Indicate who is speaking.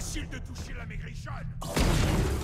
Speaker 1: Facile de toucher la maigrichonne.